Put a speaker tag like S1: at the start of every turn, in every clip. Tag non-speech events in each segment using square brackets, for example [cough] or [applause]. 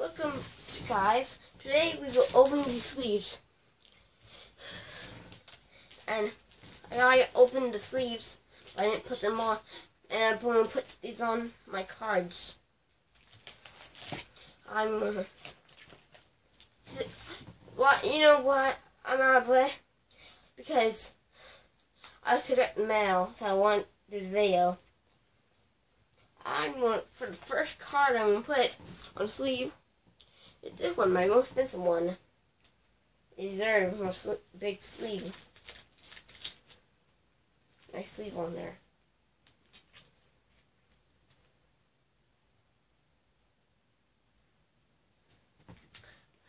S1: Welcome, guys. Today we will open these sleeves. And I already opened the sleeves. I didn't put them on. And I'm going to put these on my cards. I'm... Uh, what, you know what? I'm out of way. Because I took out the mail, so I want this video. I'm going for the first card I'm gonna put on the sleeve. This one, my most expensive one. Is there big sleeve? Nice sleeve on there.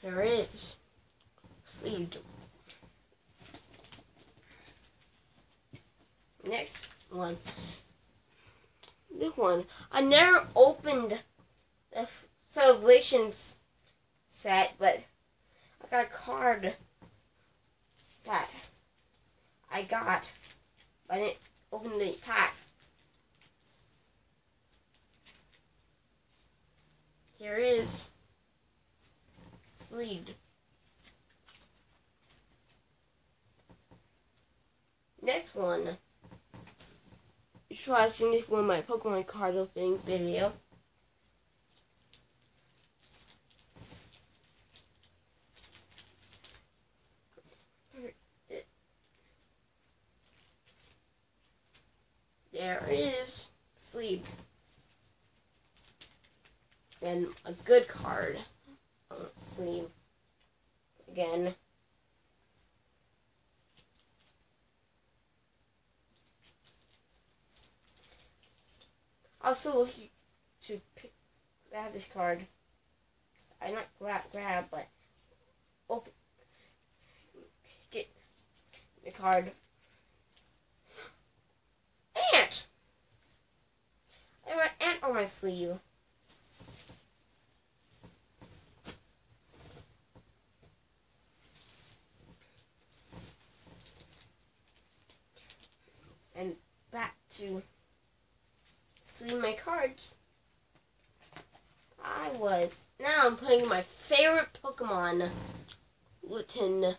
S1: There it is. Sleeved. Next one. This one. I never opened the celebrations set, but I got a card that I got. But I didn't open the pack. Here is sleeved. Next one. Seeing this one of my Pokemon card opening video. There is sleep. And a good card sleeve again. Also, to pick, grab this card. I not grab, grab, but open, get the card. Ant! I have an ant on my sleeve. And back to see my cards. I was. Now I'm playing my favorite Pokemon, Litten.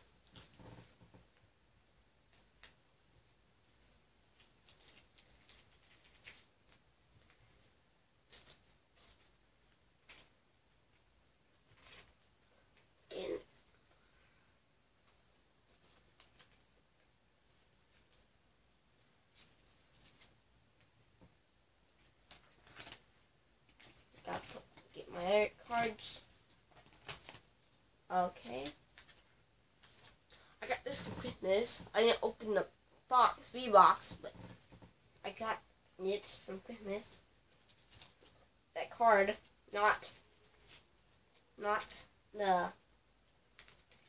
S1: Cards. Okay. I got this for Christmas. I didn't open the box, V box, but I got it from Christmas. That card, not, not the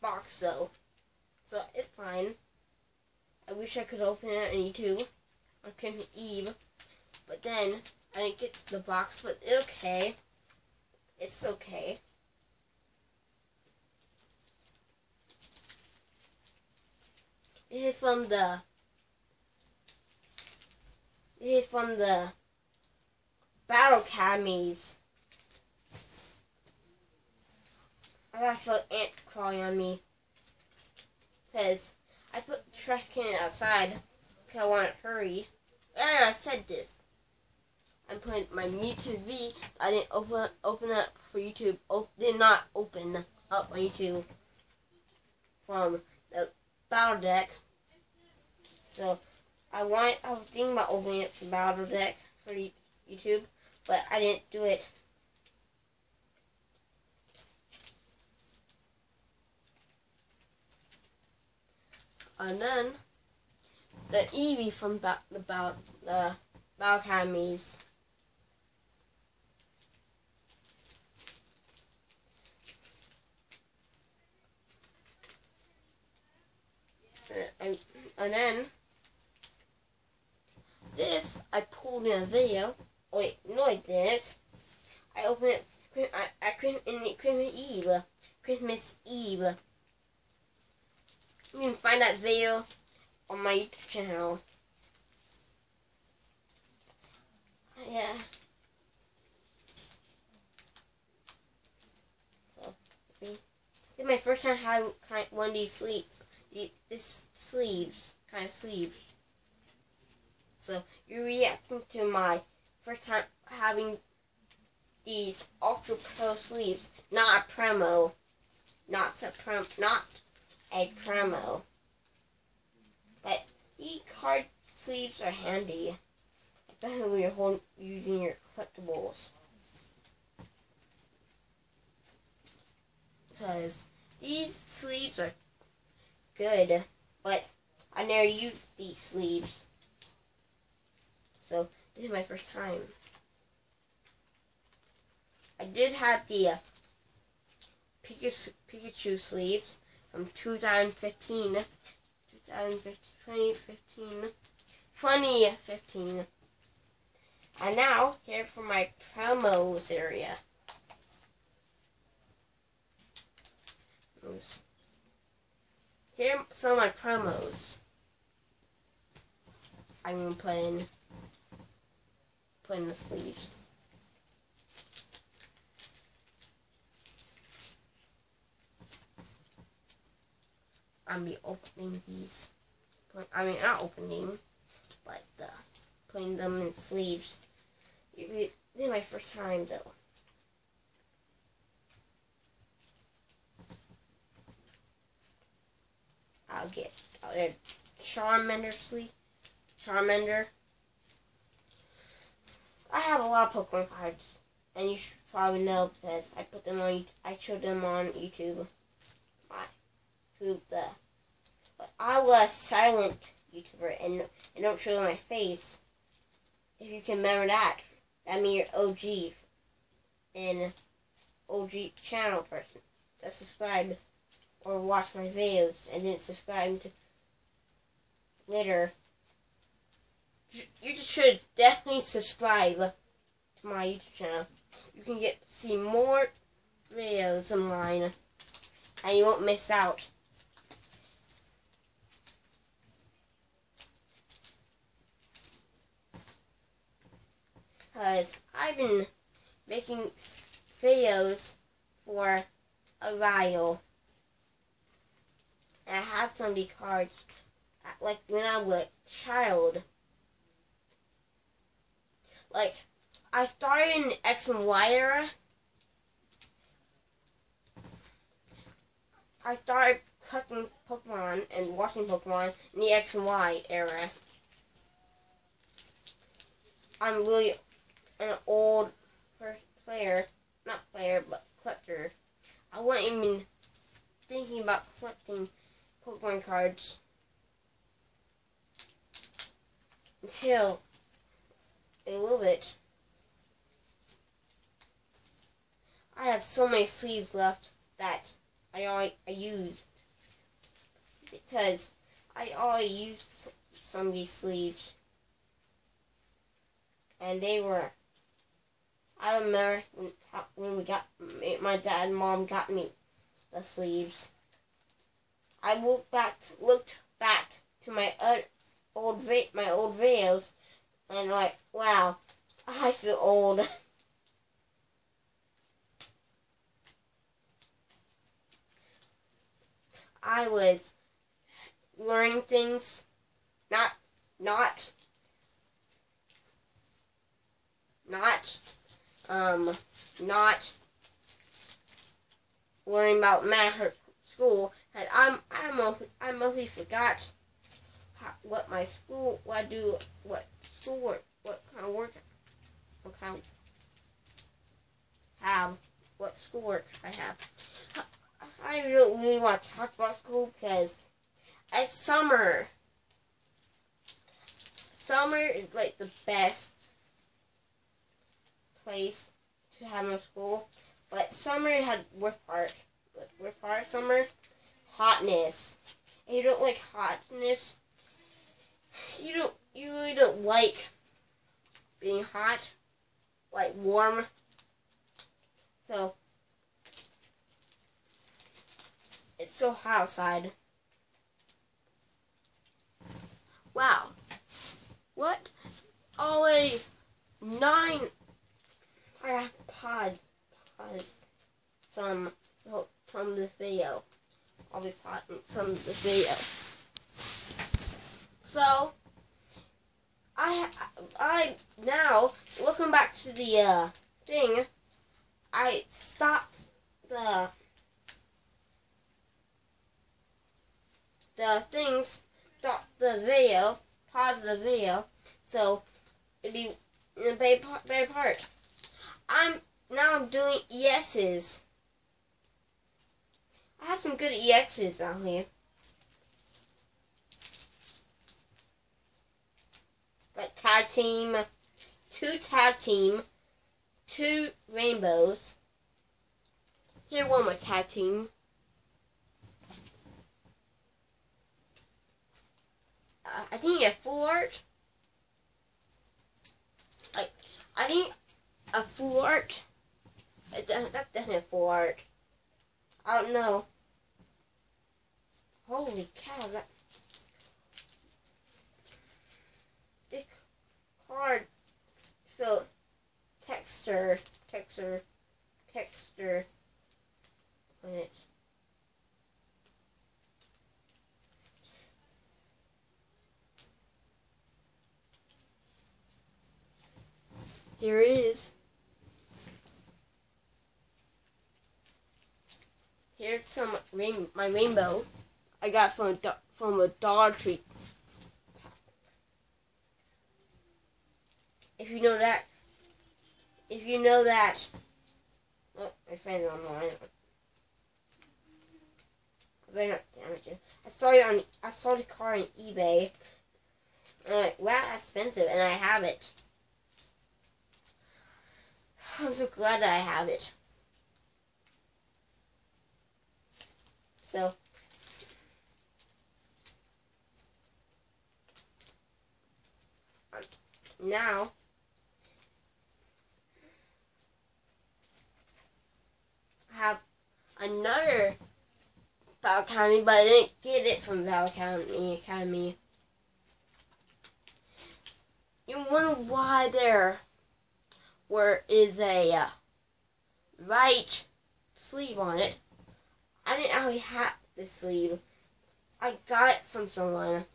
S1: box though. So it's fine. I wish I could open it on YouTube on Christmas Eve, but then I didn't get the box, but it's okay. It's okay. Is from the is from the Battle Academies. I got feel ant crawling on me. Cause I put trash can outside because I want to hurry. I said this. I'm putting my Mewtwo V. I didn't open open up for YouTube. Op, did not open up on YouTube from the battle deck. So I want. I was thinking about opening it from battle deck for YouTube, but I didn't do it. And then the Eevee from ba the about the Battle Academies. And, and then this I pulled in a video. Wait, no, I didn't. I opened it at Christmas, in Christmas Eve. Christmas Eve. You can find that video on my YouTube channel. Yeah. This is my first time having one of these sleeves. This sleeves kind of sleeves. So you're reacting to my first time having these Ultra Pro sleeves, not a promo, not a prom, not a promo. But these card sleeves are handy, especially when you're holding, using your collectibles. Because these sleeves are good, but I never used these sleeves. So this is my first time. I did have the uh, Pikachu, Pikachu sleeves from 2015, 2015, 2015, 2015. And now, here for my promos area. Here are some of my promos. I'm put in the sleeves. I'm be opening these. I mean, not opening, but uh, putting them in sleeves. This is my first time though. I'll Uh, I'll Charmander sleeve. Charmander. I have a lot of Pokemon cards, and you should probably know because I put them on. I showed them on YouTube. My who the. But I was silent YouTuber and and don't show my face. If you can remember that, that means you're OG and OG channel person that subscribed or watched my videos and didn't subscribe to later. You should definitely subscribe to my YouTube channel. You can get see more videos of mine and you won't miss out. Because I've been making videos for a while. And I have some of cards, like when I was a child. Like, I started in X and Y era. I started collecting Pokemon and watching Pokemon in the X and Y era. I'm really an old player, not player, but collector. I wasn't even thinking about collecting Pokemon cards until a little bit. I have so many sleeves left that I already I used because I already used some of these sleeves and they were. I remember when when we got my dad and mom got me the sleeves. I looked back looked back to my old vi- my old videos and like wow, I feel old. [laughs] I was learning things, not not not um not worrying about math or school and I'm I mostly I mostly forgot how, what my school what I do what schoolwork what kind of work what kind of have what schoolwork I have. I don't really want to talk about school because it's summer. Summer is like the best place to have no school. But summer had worst part. But worst part summer, hotness. You don't like hotness. You don't. You really don't like being hot, like warm. So it's so hot outside. Wow. What? Always nine I have pod. Pause. some oh, some of this video. I'll be plotting some of this video. So I I now welcome back to the uh, thing. I stopped the the things stop the video, pause the video, so it'd be in part, better part. I'm now I'm doing EXs. I have some good EXs out here. Like tag team, two tag team, two rainbows. Here one more tag team. Uh, I think you get full art. Like I think a full art. That's definitely a full art. I don't know. Holy cow, that this card filled texture, texture, texture when it's Here it is. Here's some rain my rainbow I got from a from a Dollar Tree. If you know that, if you know that, oh, my friend's online. I better not damage it. I saw it on. I saw the car on eBay. Uh, wow, expensive, and I have it. [sighs] I'm so glad that I have it. So, now, I have another Val Academy, but I didn't get it from Val Academy. Academy. You wonder why there where is a uh, right sleeve on it. I didn't actually have the sleeve. I got it from someone.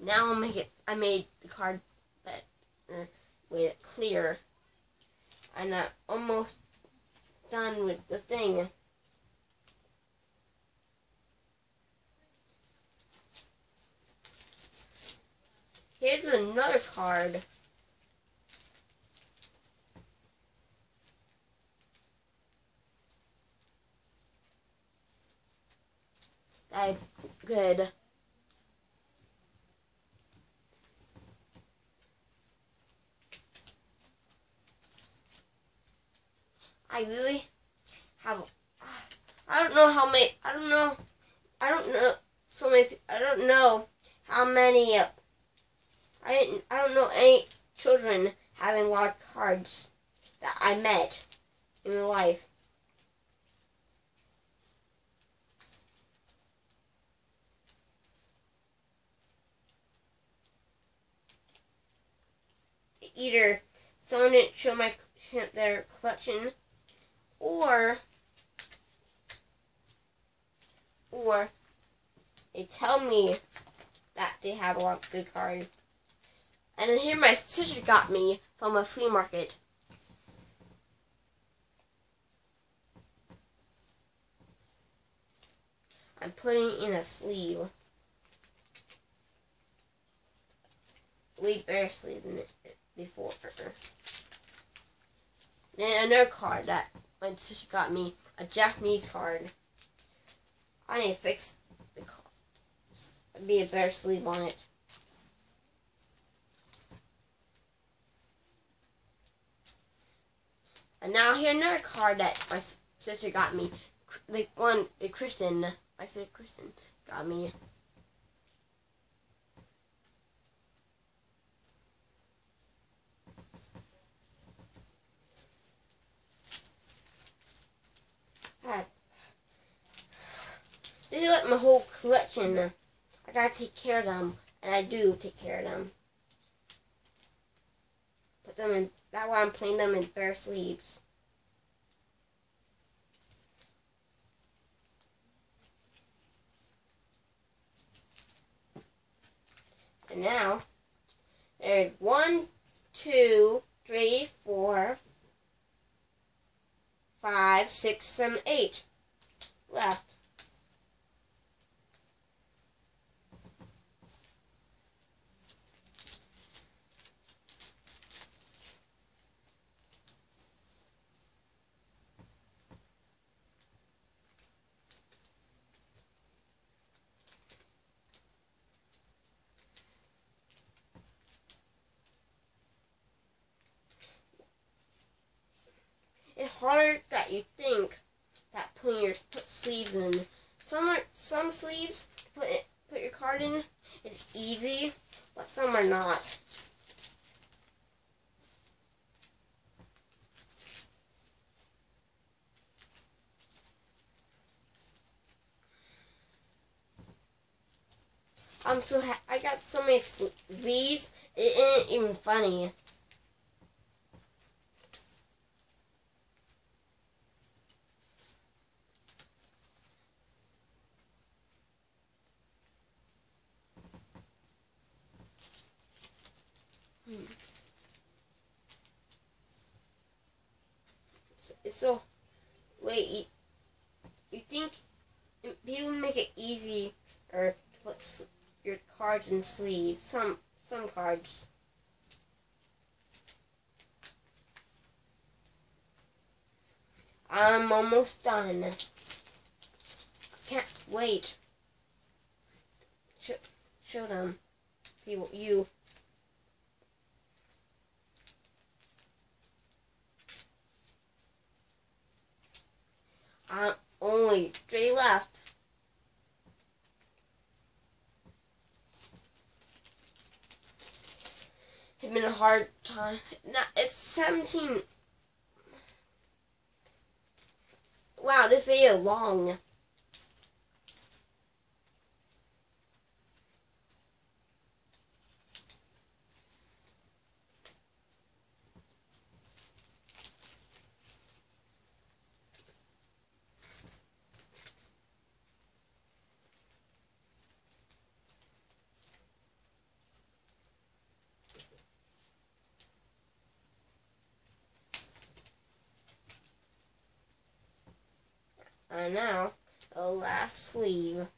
S1: Now I'll make it, I made the card better, made it clear. And I'm almost done with the thing. Here's another card. I good. I really have. I don't know how many. I don't know. I don't know so many. I don't know how many. I didn't. I don't know any children having lot of cards that I met in real life. Either someone didn't show my their collection, or or they tell me that they have a lot of good cards. And then here my sister got me from a flea market. I'm putting in a sleeve. Way better sleeve than before. Then another card that my sister got me, a Japanese card. I need to fix the card. Be a better sleeve on it. And now here another card that my sister got me. The one, a Kristen, my sister Kristen got me. This is like my whole collection. I gotta take care of them And I do take care of them. Put them in, that's why I'm playing them in bare sleeves. And now, there's one, two, three, four, five, six, seven, eight left. It's harder that you think that putting your sleeves in. Some are, some sleeves put it, put your card in is easy, but some are not. I'm so I got so many V's. It ain't even funny. So, wait, you, you think people make it easy or to put your cards in sleeves? Some some cards. I'm almost done. Can't wait. Show, show them. People, you. I'm only three left. It's been a hard time. Now it's 17. Wow, this video long. And now, the last sleeve.